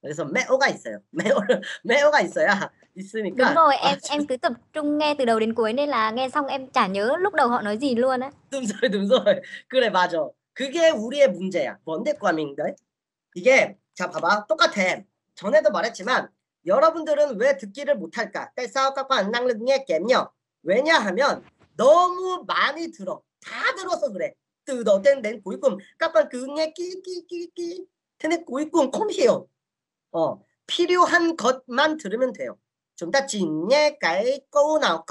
그래서 매오가 있어요. 매오 매오가 있어야 있으니까 Đúng rồi, 아, em em cứ tập trung nghe từ đầu đến cuối nên là nghe xong em chả nhớ lúc đầu họ nói gì luôn á. đúng rồi, đúng rồi. 그래 맞아. 그게 우리의 문제야. 과민들? 이게 자 봐봐 똑같아. 전에도 말했지만 여러분들은 왜 듣기를 못할까? nghe kém nhỉ? 왜냐하면 너무 많이 들어. 다 들어서 그래. kỹ kỹ kỹ. thế nên cuối cùng không hiểu. 어, 필요한 것만 들으면 돼요. chúng ta chỉ nghe cái câu nào.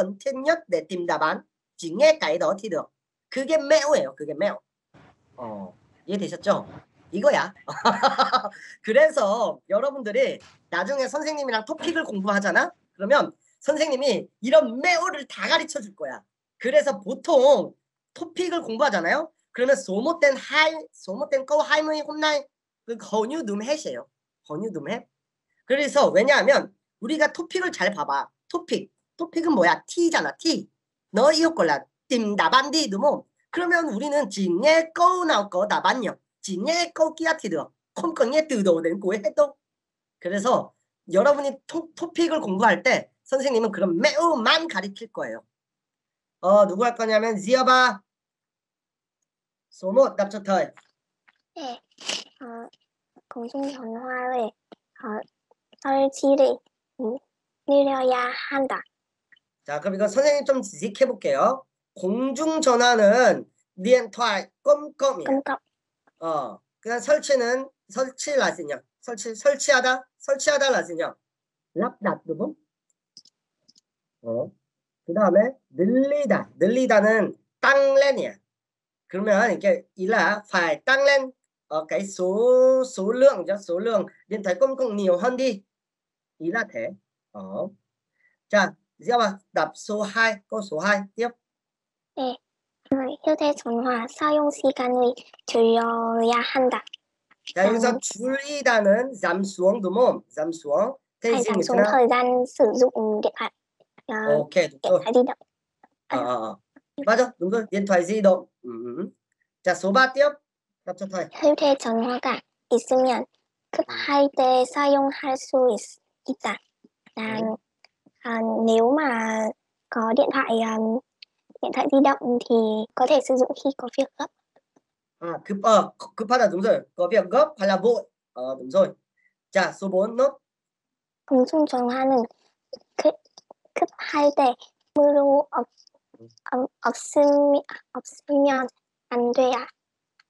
그게 매우예요. 그게 매우. 어, 이해되셨죠? 이거야. 그래서 여러분들이 나중에 선생님이랑 토픽을 공부하잖아? 그러면 선생님이 이런 매우를 다 가르쳐 줄 거야. 그래서 보통 토픽을 공부하잖아요? 그러면 소모된 하이, 소모된 câu 20 hôm nay 그 hầu 둠 해시에 요. hầu 둠 해. 그래서 왜냐하면 우리가 토픽을 잘 봐봐. 토픽. 토픽은 뭐야? T잖아. T. 너 이거 골라. tìm đáp án đi đúng không? 그러면 우리는 được. không cần nghe từ đầu đến cuối 해도. 그래서 여러분이 토, 토픽을 공부할 때 선생님은 그런 매우만 가르칠 거예요. 어, 누구 할 거냐면 지어봐. số 1 đọc cho thời. 네. 어, 공중전화를 어, 설치를 늘려야 한다. 자, 그럼 이거 선생님 좀 지식해 볼게요. 공중 전화는 điện thoại công cộng 깜깜. 어, 그다음 설치는 설치 라진요. 설치 설치하다 설치하다. 랍답 đúng 어. 그다음에 늘리다 늘리다는 len이야. 그러면 이렇게 phải tăng lên ở cái số số lượng cho số lượng điện thoại công cộng nhiều hơn đi. Ý là thế. Đó. 자, 이제 봐. 답 số 2, câu số 2 tiếp. 네. 어, 휴대전화 사용 시간을 줄여야 한다. 자, 여기서 줄이다는 giảm xuống đúng không? giảm xuống. Thế Phải gì giảm người xuống ta? thời gian sử dụng điện thoại ờ, Ok, đúng điện rồi. thoại di động. Ờ, ờ, ờ. 맞아, đúng rồi. điện thoại di động. Ừ. 자, số 3 tiếp. đọc cho thầy. 휴대전화가 있으면 급할 때 사용할 수 있, 있다. Là à, nếu mà có điện thoại à, điện thoại di động thì có thể sử dụng khi có việc gấp. À, cấp, ờ, 급하다 đúng rồi. Có việc gấp hay là vội. Ờ, đúng rồi. 자, số 4 nốt. 공중전화는 급, 급할 때 무료 없, 없, 없으면, 없으면 안 돼야.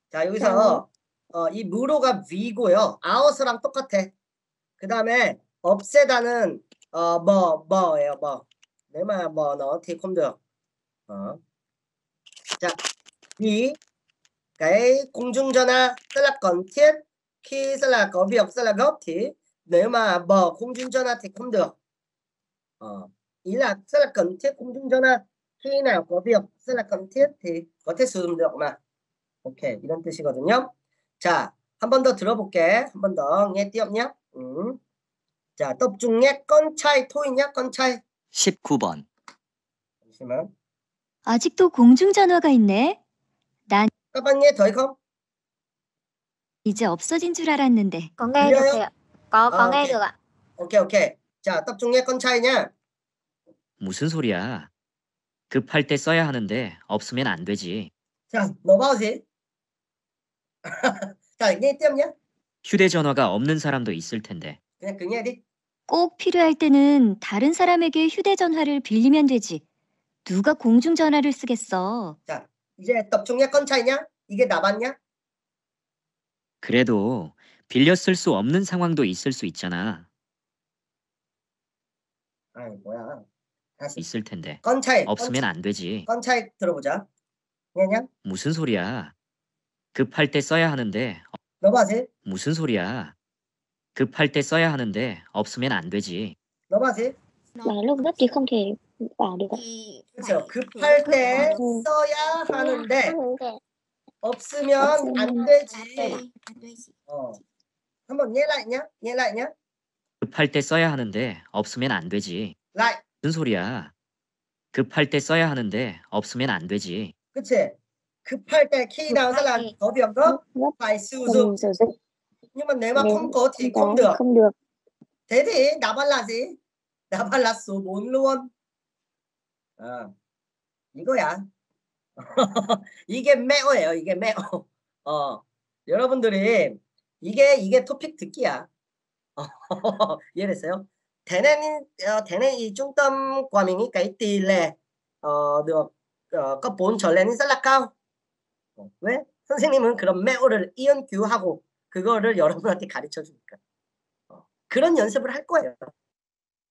자, 여기서 어, 이 무로가 위고요. 아웃이랑 똑같아. 그 다음에 없애다는 어, 뭐, 뭐예요, 뭐. nó thì không được. Đó. 자, thì cái cung dung 전화 rất là cần thiết khi rất là có việc rất là gấp thì nếu mà bỏ cung dung 전화 thì không được. Ờ, ý là rất là cần thiết cung dung 전화 khi nào có việc rất là cần thiết thì có thể sử dụng được mà. 오케이 이런 뜻이거든요. 자, 한 번 더 들어볼게. 한 번더 tiếp nhé. 음. 자, trai thôi nhé, con trai. 19번. 잠시만. 아직도 공중전화가 있네. 난 thấy không? 이제 없어진 줄 알았는데. Được ạ. Ok ok. 자, con trai nhá. 무슨 소리야? 급할 때 써야 하는데 없으면 안 되지. 자, gì? 자. 휴대전화가 없는 사람도 있을 텐데. 그냥 그. 꼭 필요할 때는 다른 사람에게 휴대전화를 빌리면 되지. 누가 공중전화를 쓰겠어. 자, 이제 trai nhá. 이게 나봤냐? 그래도 빌려 쓸 수 없는 상황도 있을 수 있잖아. 아이, 뭐야. 다시. 있을 텐데. trai. 없으면 안 되지. trai 들어보자. nghe 무슨 소리야? 급할 때 써야 하는데 어, gì? 무슨 소리야? 급할 때 써야 하는데 없으면 안 되지. Gì? Mà lúc gấp thì không thể bỏ được. ạ. Thì 그렇죠. phải 급할 때 음. 써야 하는데 없으면 안 되지. 어. 한번 lại nhá. 급할 때 써야 하는데 없으면 안 되지. lại. 무슨 소리야? 급할 때 써야 하는데 없으면 안 되지. 그치? 급할 때 khi nào sẽ là có việc gấp gấp phải sử dụng không sử dụng nhưng mà nếu mà Nếu không có thì Không không có, được không được. thế thì đáp án là gì đáp án là số 4 luôn 아, 이거야 이게 매어예요 이게 매어 어 여러분들이 이게 이게 토픽 듣기야 이해됐어요 대는 ờ, 대는 이 trung tâm của mình cái tỷ lệ ờ, được ờ, cấp 4 trở lên rất là cao 어, 왜? 선생님은 그런 매어를 이연규하고 그거를 여러분한테 가르쳐 주니까. 어, 그런 연습을 할 거예요